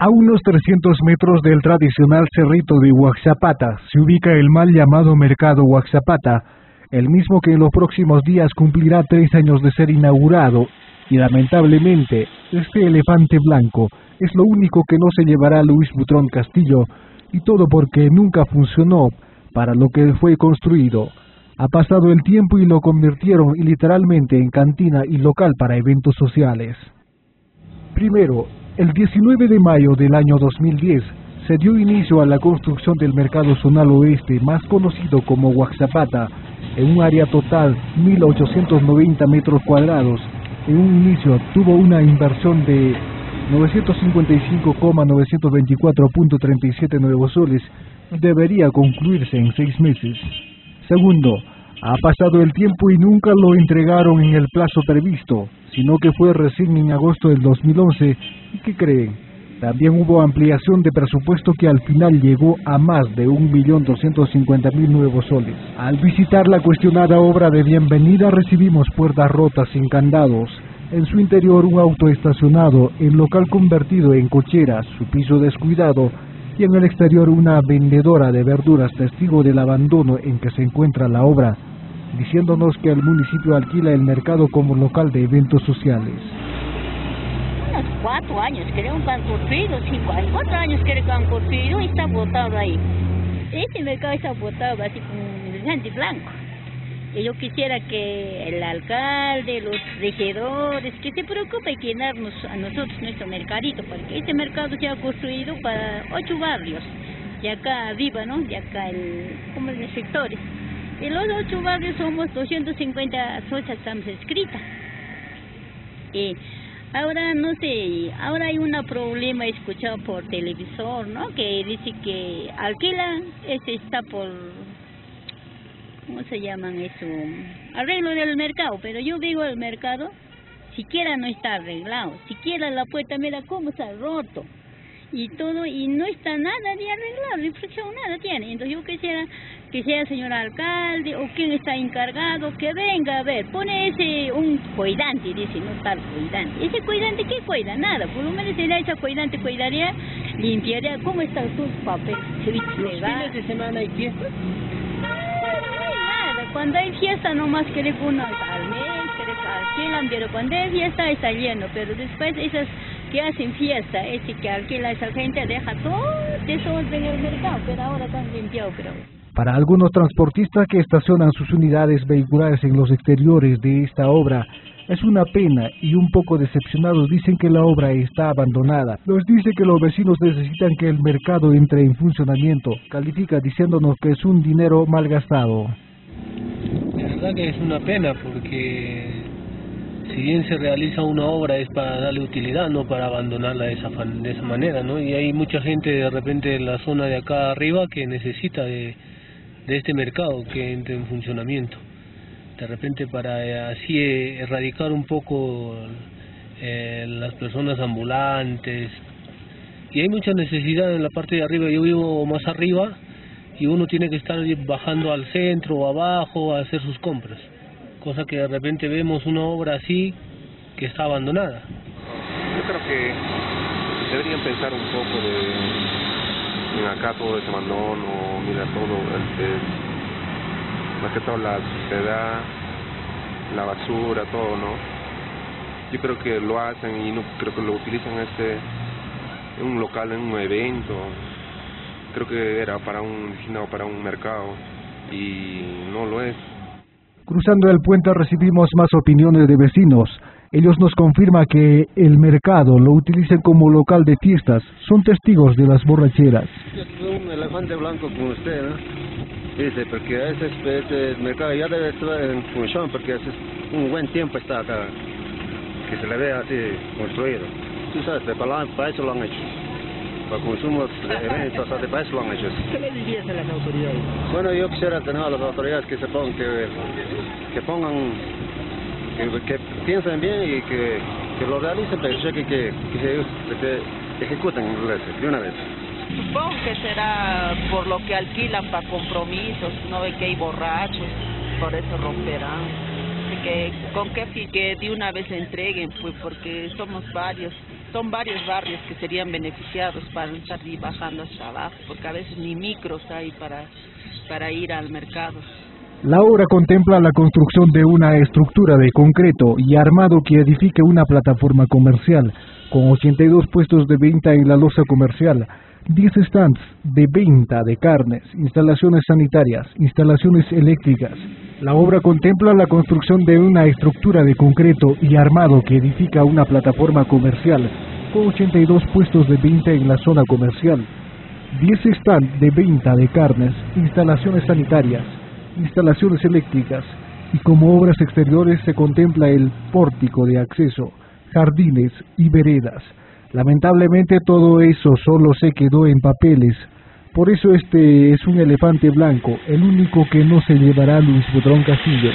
A unos 300 metros del tradicional cerrito de Huaxapata se ubica el mal llamado Mercado Huaxapata, el mismo que en los próximos días cumplirá tres años de ser inaugurado y lamentablemente este elefante blanco es lo único que no se llevará Luis Butrón Castillo y todo porque nunca funcionó para lo que fue construido. Ha pasado el tiempo y lo convirtieron literalmente en cantina y local para eventos sociales. Primero, el 19 de mayo del año 2010 se dio inicio a la construcción del Mercado Zonal Oeste, más conocido como Huaxapata, en un área total 1.890 metros cuadrados. En un inicio tuvo una inversión de 955,924.37 nuevos soles debería concluirse en seis meses. Segundo, ha pasado el tiempo y nunca lo entregaron en el plazo previsto sino que fue recién en agosto del 2011 y que creen, también hubo ampliación de presupuesto que al final llegó a más de 1.250.000 nuevos soles. Al visitar la cuestionada obra de bienvenida recibimos puertas rotas sin candados, en su interior un auto estacionado, el local convertido en cochera, su piso descuidado y en el exterior una vendedora de verduras testigo del abandono en que se encuentra la obra diciéndonos que el municipio alquila el mercado como local de eventos sociales. Unos cuatro años creo que han construido, cinco años, cuatro años creo que han construido y está botado ahí. Este mercado está botado así con gente blanco. Y yo quisiera que el alcalde, los regidores, que se preocupen y llenarnos a nosotros nuestro mercadito, porque este mercado se ha construido para ocho barrios, y acá arriba, ¿no? Y acá, el, como en los sectores. En los ocho barrios somos 250 socias estamos escritas. Y ahora no sé, ahora hay un problema escuchado por televisor, ¿no? Que dice que alquila, ese está por, ¿cómo se llaman eso? Arreglo del mercado, pero yo digo el mercado, siquiera no está arreglado, siquiera la puerta, mira cómo está roto y todo, y no está nada de arreglado, reflexión nada tiene. Entonces yo quisiera que sea el señor alcalde o quien está encargado, que venga a ver, pone ese, un cuidante, dice, no tal cuidante. ¿Ese cuidante qué cuida? Nada, por lo menos si ese cuidante cuidaría, limpiaría, ¿cómo están sus papeles? ¿Los fines de semana hay fiestas? Nada, cuando hay fiesta nomás quiere uno al mes, quiere alquilan, pero cuando hay fiesta está lleno, pero después esas que hacen fiesta, ese que alquila esa gente deja todo desorden en el mercado, pero ahora están limpiados, pero... Para algunos transportistas que estacionan sus unidades vehiculares en los exteriores de esta obra, es una pena y un poco decepcionados dicen que la obra está abandonada. Nos dice que los vecinos necesitan que el mercado entre en funcionamiento. Califica diciéndonos que es un dinero mal gastado. La verdad que es una pena porque si bien se realiza una obra es para darle utilidad, no para abandonarla de esa, de esa manera, ¿no? Y hay mucha gente de repente en la zona de acá arriba que necesita de de este mercado que entre en funcionamiento. De repente para eh, así eh, erradicar un poco eh, las personas ambulantes. Y hay mucha necesidad en la parte de arriba, yo vivo más arriba y uno tiene que estar bajando al centro o abajo a hacer sus compras. Cosa que de repente vemos una obra así que está abandonada. Yo creo que deberían pensar un poco de acá todo ese abandono, mira todo, el, más que todo la suciedad, la basura, todo, ¿no? Yo creo que lo hacen y no creo que lo utilizan este en un local, en un evento. Creo que era para un para un mercado y no lo es. Cruzando el puente recibimos más opiniones de vecinos. Ellos nos confirman que el mercado lo utilizan como local de fiestas. Son testigos de las borracheras. Es un elefante blanco como usted, ¿no? Dice, porque ese, ese mercado ya debe estar en función porque hace un buen tiempo está acá, que se le ve así construido. Tú sabes, para, para eso lo han hecho. Para consumo de eventos, para eso lo han hecho. ¿Qué le dirías a las autoridades? Bueno, yo quisiera tener a las autoridades que se pongan, que, que pongan que, piensen bien y que, que lo realicen, pero que, que, que se, ejecuten de una vez. Supongo que será por lo que alquilan para compromisos, no ve que hay borrachos, por eso romperán. que con qué que de una vez entreguen, pues porque somos varios. son varios barrios que serían beneficiados para estar y bajando hasta abajo, porque a veces ni micros hay para, para ir al mercado. La obra contempla la construcción de una estructura de concreto y armado que edifique una plataforma comercial, con 82 puestos de venta en la losa comercial, 10 stands de venta de carnes, instalaciones sanitarias, instalaciones eléctricas. La obra contempla la construcción de una estructura de concreto y armado que edifica una plataforma comercial con 82 puestos de venta en la zona comercial, 10 stands de venta de carnes, instalaciones sanitarias, instalaciones eléctricas y como obras exteriores se contempla el pórtico de acceso, jardines y veredas. Lamentablemente todo eso solo se quedó en papeles. Por eso este es un elefante blanco, el único que no se llevará Luis Bodrón Castillo.